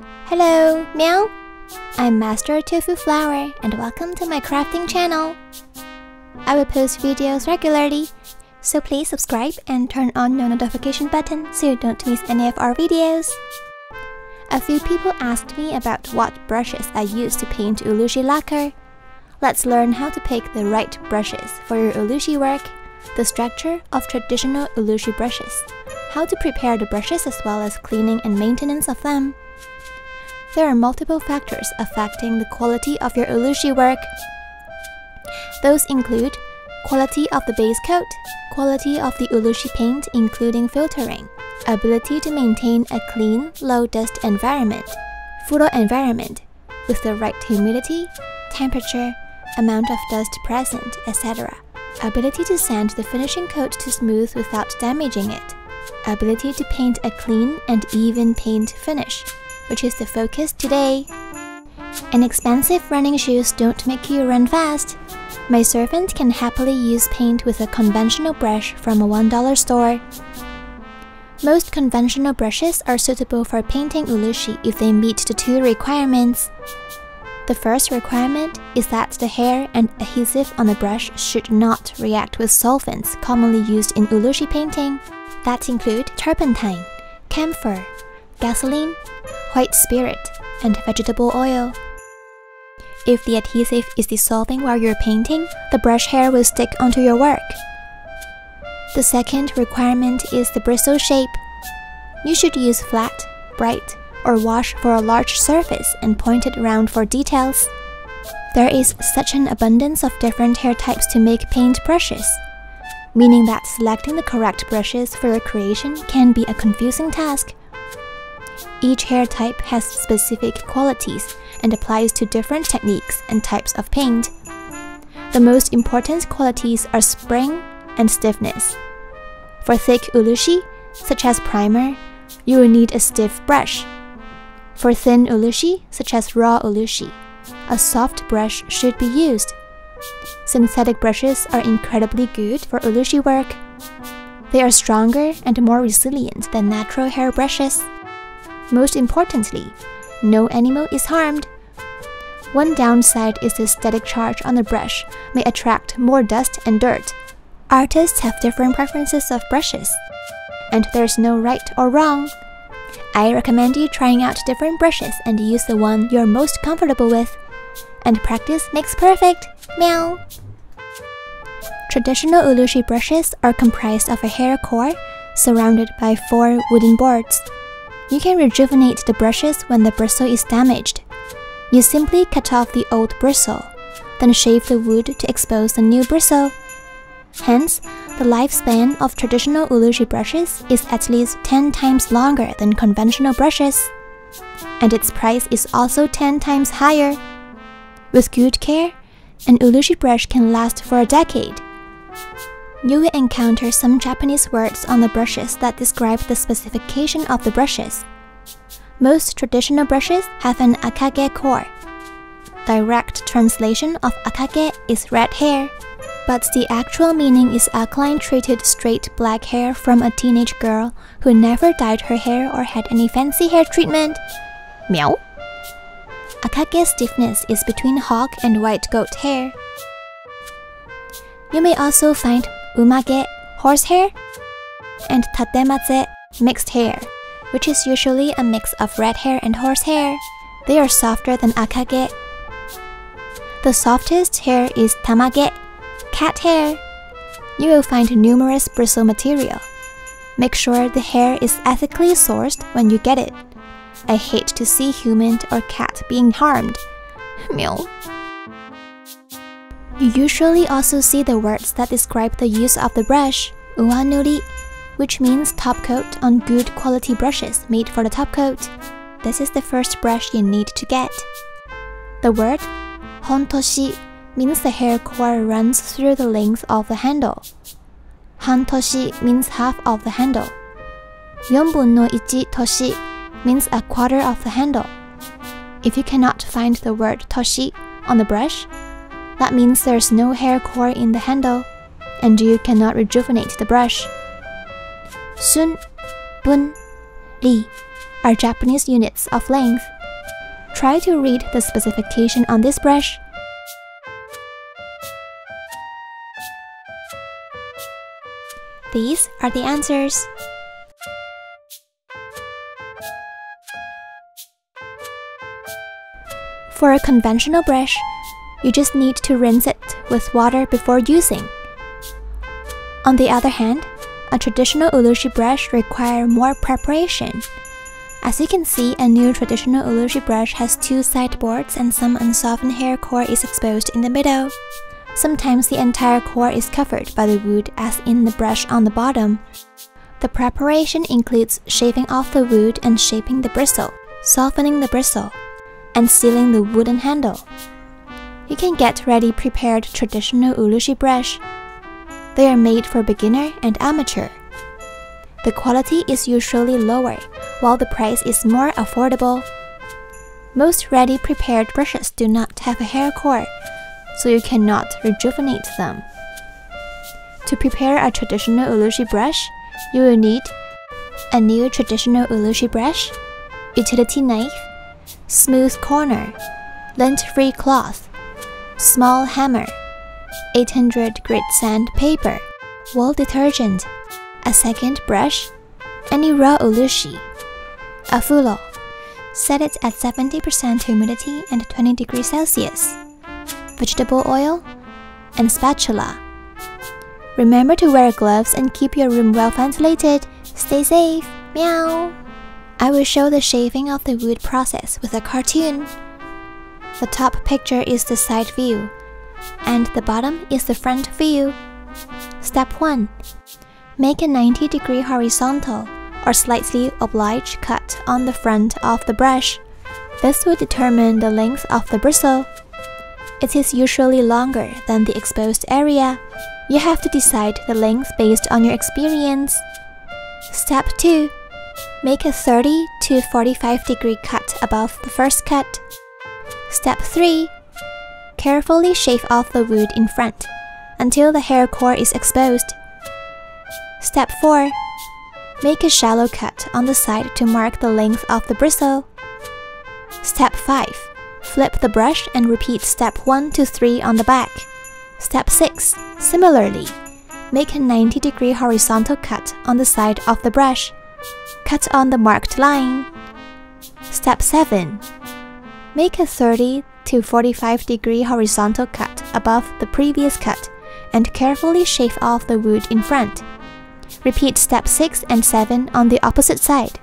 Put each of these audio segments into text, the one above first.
Hello, meow. I'm Master Tofuflower and welcome to my crafting channel. I will post videos regularly, so please subscribe and turn on the notification button so you don't miss any of our videos. A few people asked me about what brushes I use to paint Urushi lacquer. Let's learn how to pick the right brushes for your Urushi work, the structure of traditional Urushi brushes, how to prepare the brushes as well as cleaning and maintenance of them. There are multiple factors affecting the quality of your Urushi work. Those include quality of the base coat, quality of the Urushi paint including filtering, ability to maintain a clean, low-dust environment, photo environment, with the right humidity, temperature, amount of dust present, etc. Ability to sand the finishing coat to smooth without damaging it. Ability to paint a clean and even paint finish, which is the focus today. Inexpensive running shoes don't make you run fast. My servant can happily use paint with a conventional brush from a $1 store. Most conventional brushes are suitable for painting urushi if they meet the two requirements. The first requirement is that the hair and adhesive on the brush should not react with solvents commonly used in urushi painting. That include turpentine, camphor, gasoline, white spirit, and vegetable oil. If the adhesive is dissolving while you're painting, the brush hair will stick onto your work. The second requirement is the bristle shape. You should use flat, bright, or wash for a large surface and pointed round for details. There is such an abundance of different hair types to make paint brushes, meaning that selecting the correct brushes for your creation can be a confusing task. Each hair type has specific qualities and applies to different techniques and types of paint. The most important qualities are spring and stiffness. For thick urushi, such as primer, you will need a stiff brush. For thin urushi, such as raw urushi, a soft brush should be used. Synthetic brushes are incredibly good for urushi work. They are stronger and more resilient than natural hair brushes. Most importantly, no animal is harmed. One downside is the static charge on the brush may attract more dust and dirt. Artists have different preferences of brushes, and there's no right or wrong. I recommend you trying out different brushes and use the one you're most comfortable with. And practice makes perfect. Meow. Traditional urushi brushes are comprised of a hair core surrounded by four wooden boards. You can rejuvenate the brushes when the bristle is damaged. You simply cut off the old bristle, then shave the wood to expose the new bristle. Hence, the lifespan of traditional urushi brushes is at least 10 times longer than conventional brushes. And its price is also 10 times higher. With good care, an urushi brush can last for a decade. You will encounter some Japanese words on the brushes that describe the specification of the brushes. Most traditional brushes have an akage core. Direct translation of akage is red hair, but the actual meaning is alkaline treated straight black hair from a teenage girl who never dyed her hair or had any fancy hair treatment. Meow. Akage stiffness is between hog and white goat hair. You may also find umage, horsehair, and tatematse, mixed hair, which is usually a mix of red hair and horsehair. They are softer than akage. The softest hair is tamage, cat hair. You will find numerous bristle material. Make sure the hair is ethically sourced when you get it. I hate to see human or cat being harmed. Meow. You usually also see the words that describe the use of the brush, uwanuri, which means top coat on good quality brushes made for the top coat. This is the first brush you need to get. The word hontoshi means the hair core runs through the length of the handle. Hantoshi means half of the handle. Yonbun no ichi toshi means a quarter of the handle. If you cannot find the word toshi on the brush, that means there's no hair core in the handle, and you cannot rejuvenate the brush. Sun, bun, li are Japanese units of length. Try to read the specification on this brush. These are the answers. For a conventional brush, you just need to rinse it with water before using. On the other hand, a traditional urushi brush requires more preparation. As you can see, a new traditional urushi brush has two sideboards and some unsoftened hair core is exposed in the middle. Sometimes the entire core is covered by the wood as in the brush on the bottom. The preparation includes shaving off the wood and shaping the bristle, softening the bristle, and sealing the wooden handle. You can get ready prepared traditional urushi brush. They are made for beginner and amateur. The quality is usually lower, while the price is more affordable. Most ready prepared brushes do not have a hair core, so you cannot rejuvenate them. To prepare a traditional urushi brush, you will need a new traditional urushi brush, utility knife, smooth corner, lint-free cloth, small hammer, 800 grit sandpaper, wall detergent, a second brush, any raw urushi, a furo. Set it at 70% humidity and 20 degrees Celsius vegetable oil, and spatula. Remember to wear gloves and keep your room well ventilated. Stay safe. Meow. I will show the shaving of the wood process with a cartoon. The top picture is the side view, and the bottom is the front view. Step 1. Make a 90 degree horizontal or slightly oblique cut on the front of the brush. This will determine the length of the bristle. It is usually longer than the exposed area. You have to decide the length based on your experience. Step 2. Make a 30 to 45 degree cut above the first cut. Step 3. Carefully shave off the wood in front until the hair core is exposed. Step 4. Make a shallow cut on the side to mark the length of the bristle. Step 5. Flip the brush and repeat step 1 to 3 on the back. Step 6. Similarly, make a 90 degree horizontal cut on the side of the brush. Cut on the marked line. Step 7. Make a 30 to 45 degree horizontal cut above the previous cut and carefully shave off the wood in front. Repeat step 6 and 7 on the opposite side.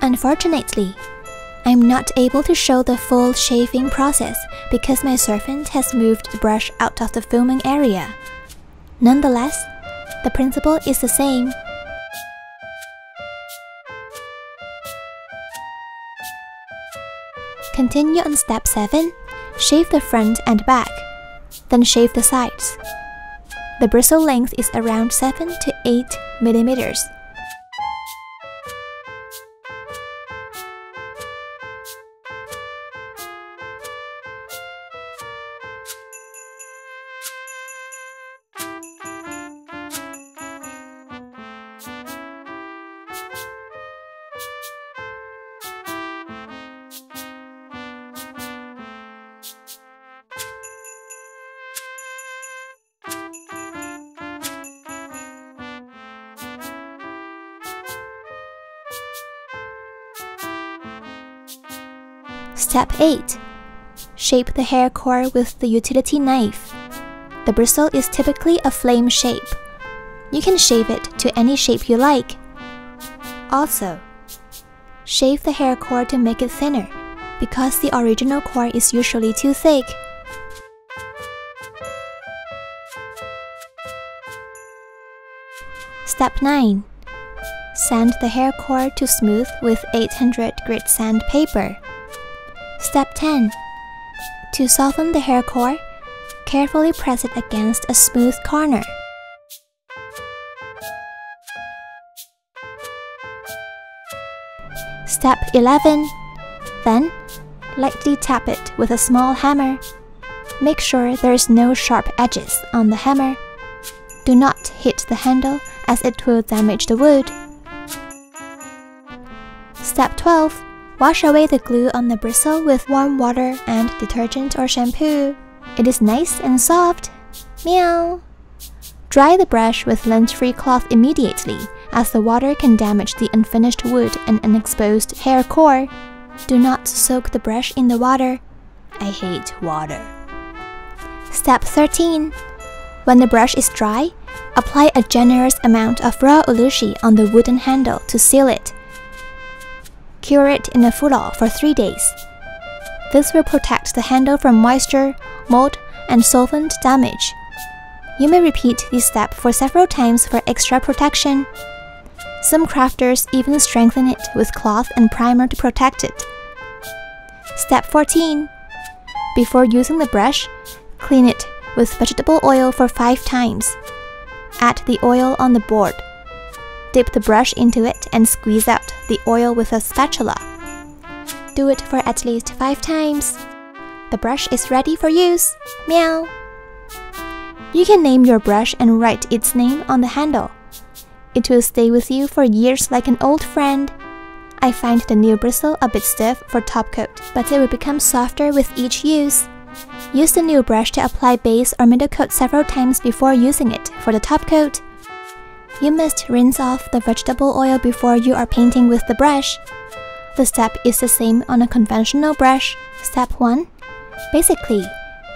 Unfortunately, I'm not able to show the full shaving process because my servant has moved the brush out of the filming area. Nonetheless, the principle is the same. Continue on step 7, shave the front and back, then shave the sides. The bristle length is around 7 to 8 millimeters. Step 8. Shape the hair core with the utility knife. The bristle is typically a flame shape. You can shave it to any shape you like. Also, shave the hair core to make it thinner because the original core is usually too thick. Step 9. Sand the hair core to smooth with 800 grit sandpaper. Step 10. To soften the hair core, carefully press it against a smooth corner. Step 11. Then, lightly tap it with a small hammer. Make sure there is no sharp edges on the hammer. Do not hit the handle as it will damage the wood. Step 12. Wash away the glue on the bristle with warm water and detergent or shampoo. It is nice and soft. Meow. Dry the brush with lint-free cloth immediately, as the water can damage the unfinished wood and an exposed hair core. Do not soak the brush in the water. I hate water. Step 13. When the brush is dry, apply a generous amount of raw urushi on the wooden handle to seal it. Cure it in a furo for 3 days. This will protect the handle from moisture, mold, and solvent damage. You may repeat this step for several times for extra protection. Some crafters even strengthen it with cloth and primer to protect it. Step 14. Before using the brush, clean it with vegetable oil for 5 times. Add the oil on the board. Dip the brush into it and squeeze out the oil with a spatula. Do it for at least 5 times. The brush is ready for use. Meow! You can name your brush and write its name on the handle. It will stay with you for years like an old friend. I find the new bristle a bit stiff for top coat, but it will become softer with each use. Use the new brush to apply base or middle coat several times before using it for the top coat. You must rinse off the vegetable oil before you are painting with the brush. The step is the same on a conventional brush. Step 1. Basically,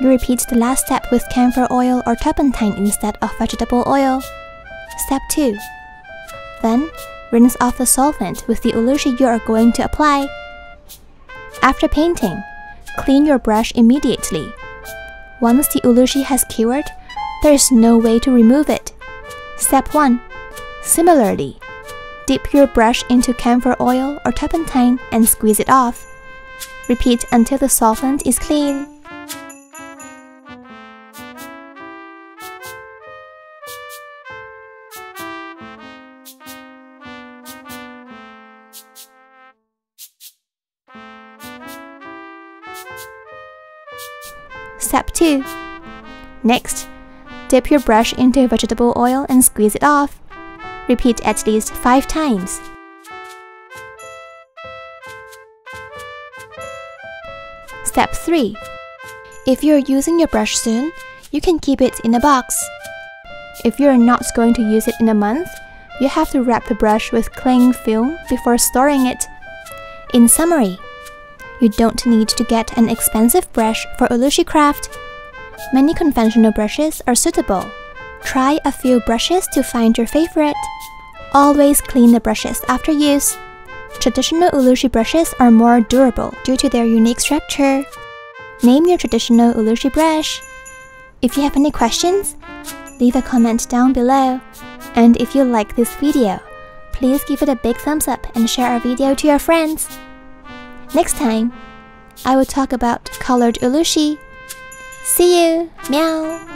you repeat the last step with camphor oil or turpentine instead of vegetable oil. Step 2. Then, rinse off the solvent with the urushi you are going to apply. After painting, clean your brush immediately. Once the urushi has cured, there is no way to remove it. Step 1. Similarly, dip your brush into camphor oil or turpentine and squeeze it off. Repeat until the solvent is clean. Step 2. Next, dip your brush into vegetable oil and squeeze it off. Repeat at least 5 times. Step 3. If you're using your brush soon, you can keep it in a box. If you're not going to use it in a month, you have to wrap the brush with cling film before storing it. In summary, you don't need to get an expensive brush for urushi craft. Many conventional brushes are suitable. Try a few brushes to find your favorite. Always clean the brushes after use. Traditional urushi brushes are more durable due to their unique structure. Name your traditional urushi brush. If you have any questions, leave a comment down below. And if you like this video, please give it a big thumbs up and share our video to your friends. Next time, I will talk about colored urushi. See you! Meow!